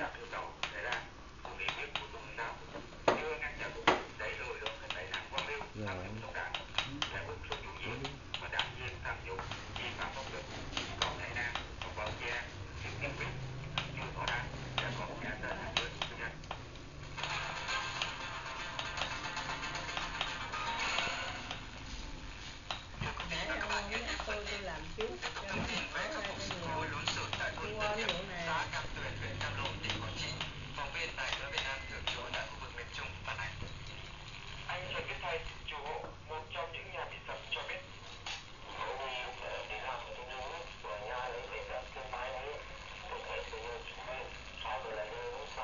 不了，就走。